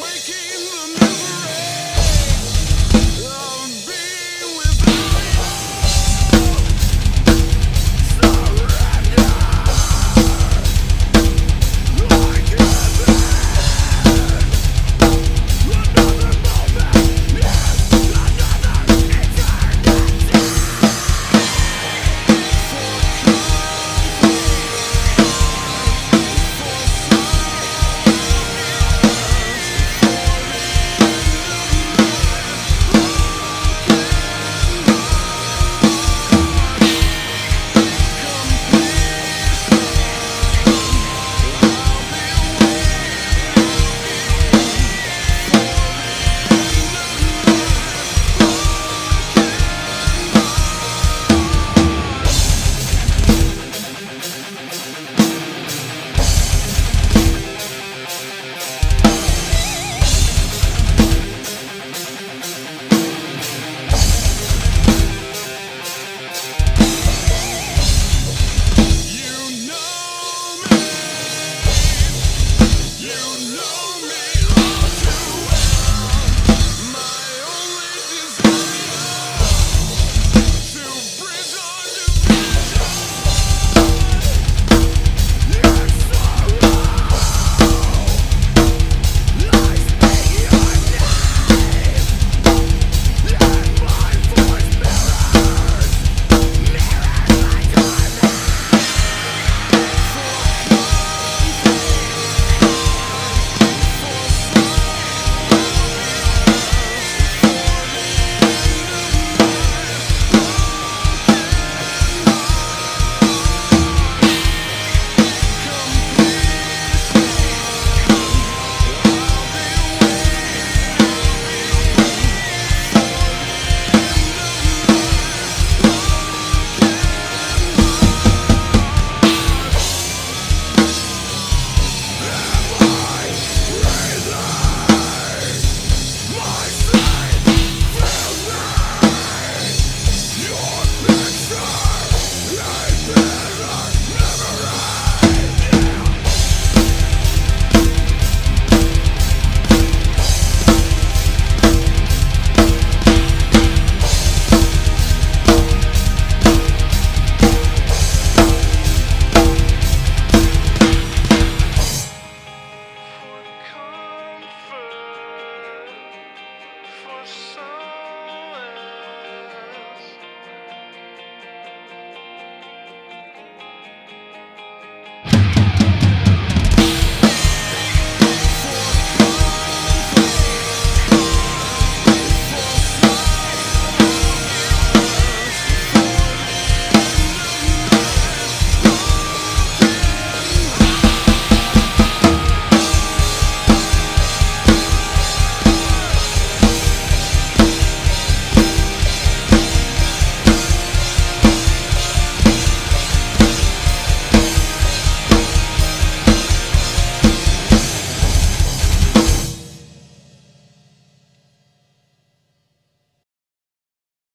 Waking the so